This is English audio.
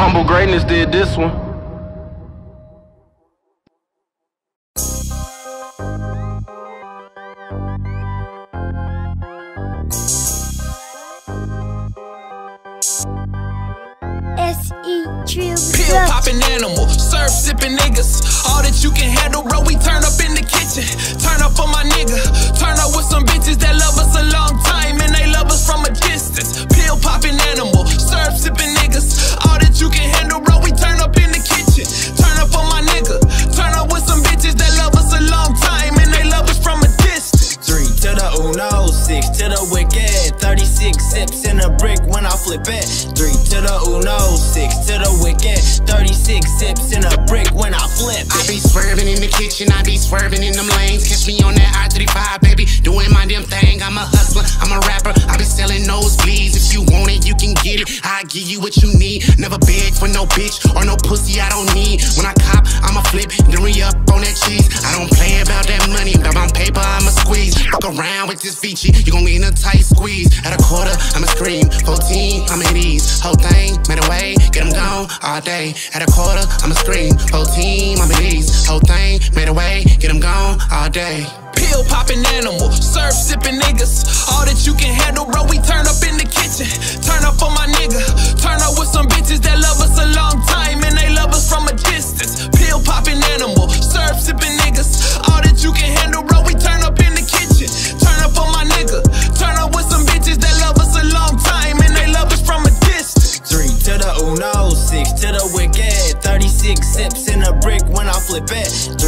Humble Greatness did this one. S.E. Drill Pill popping animal, surf sipping niggas. All that you can handle, bro. We turn up in wicked. 36 sips in a brick when I flip it. Three to the uno, six to the wicket 36 sips in a brick when I flip I be swerving in the kitchen, I be swerving in them lanes. Catch me on that I-35, baby, doing my damn thing. I'm a hustler, I'm a rapper, I be selling nosebleeds. If you want it, you can get it. I give you what you need. Never beg for no bitch or no pussy I don't need. When I cop, I'ma flip, then re up on that cheese. I around with this Vici, you gon' get in a tight squeeze. At a quarter, I'ma scream. 14, I'm at ease. Whole thing, made away, get them gone all day. At a quarter, I'ma scream. 14, I'm at ease. Whole thing, made away, get them gone all day. Pill popping animal, surf sipping niggas. All that you can handle, bro. We turn up in the wicked. 36 sips in a brick when I flip it.